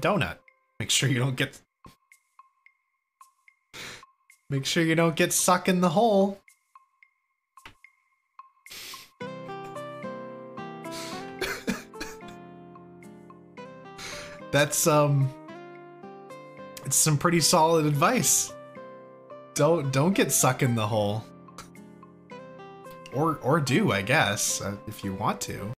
donut. Make sure you don't get. Make sure you don't get sucked in the hole. That's um it's some pretty solid advice. Don't don't get sucked in the hole. Or or do, I guess, uh, if you want to.